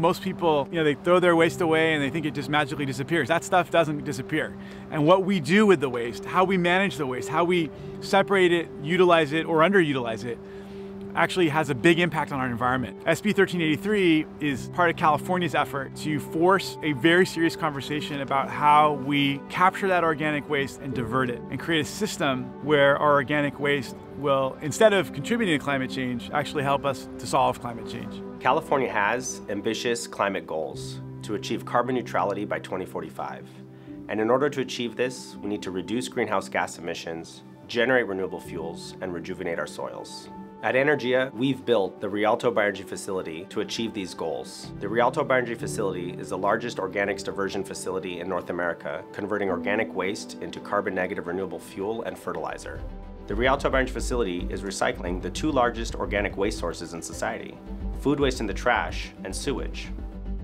Most people, you know, they throw their waste away and they think it just magically disappears. That stuff doesn't disappear. And what we do with the waste, how we manage the waste, how we separate it, utilize it, or underutilize it, actually has a big impact on our environment. SB 1383 is part of California's effort to force a very serious conversation about how we capture that organic waste and divert it and create a system where our organic waste will, instead of contributing to climate change, actually help us to solve climate change. California has ambitious climate goals to achieve carbon neutrality by 2045. And in order to achieve this, we need to reduce greenhouse gas emissions, generate renewable fuels, and rejuvenate our soils. At Anaergia, we've built the Rialto Bioenergy Facility to achieve these goals. The Rialto Bioenergy Facility is the largest organics diversion facility in North America, converting organic waste into carbon-negative renewable fuel and fertilizer. The Rialto Bioenergy Facility is recycling the two largest organic waste sources in society, food waste in the trash and sewage.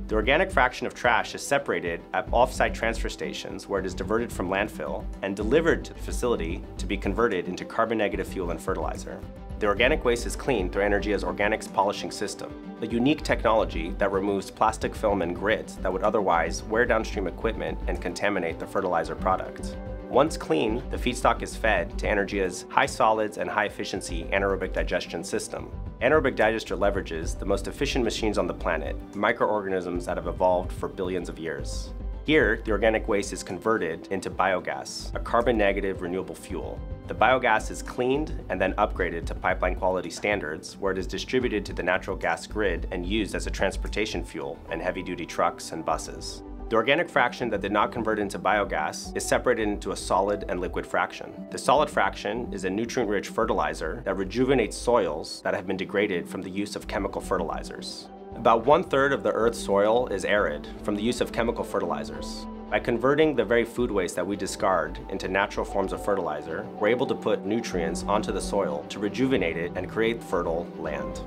The organic fraction of trash is separated at off-site transfer stations where it is diverted from landfill and delivered to the facility to be converted into carbon-negative fuel and fertilizer. The organic waste is cleaned through Anaergia's organics polishing system, a unique technology that removes plastic film and grit that would otherwise wear downstream equipment and contaminate the fertilizer product. Once clean, the feedstock is fed to Anaergia's high solids and high efficiency anaerobic digestion system. Anaerobic digester leverages the most efficient machines on the planet, microorganisms that have evolved for billions of years. Here, the organic waste is converted into biogas, a carbon-negative renewable fuel. The biogas is cleaned and then upgraded to pipeline quality standards, where it is distributed to the natural gas grid and used as a transportation fuel in heavy-duty trucks and buses. The organic fraction that did not convert into biogas is separated into a solid and liquid fraction. The solid fraction is a nutrient-rich fertilizer that rejuvenates soils that have been degraded from the use of chemical fertilizers. About one third of the Earth's soil is arid from the use of chemical fertilizers. By converting the very food waste that we discard into natural forms of fertilizer, we're able to put nutrients onto the soil to rejuvenate it and create fertile land.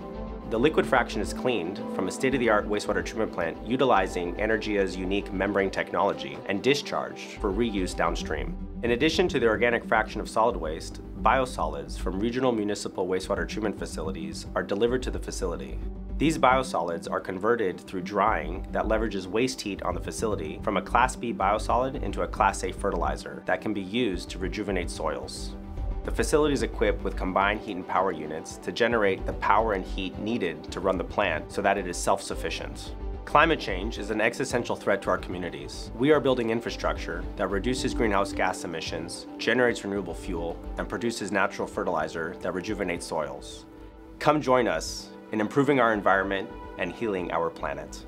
The liquid fraction is cleaned from a state-of-the-art wastewater treatment plant utilizing Anaergia's unique membrane technology and discharged for reuse downstream. In addition to the organic fraction of solid waste, biosolids from regional municipal wastewater treatment facilities are delivered to the facility. These biosolids are converted through drying that leverages waste heat on the facility from a Class B biosolid into a Class A fertilizer that can be used to rejuvenate soils. The facility is equipped with combined heat and power units to generate the power and heat needed to run the plant so that it is self-sufficient. Climate change is an existential threat to our communities. We are building infrastructure that reduces greenhouse gas emissions, generates renewable fuel, and produces natural fertilizer that rejuvenates soils. Come join us in improving our environment and healing our planet.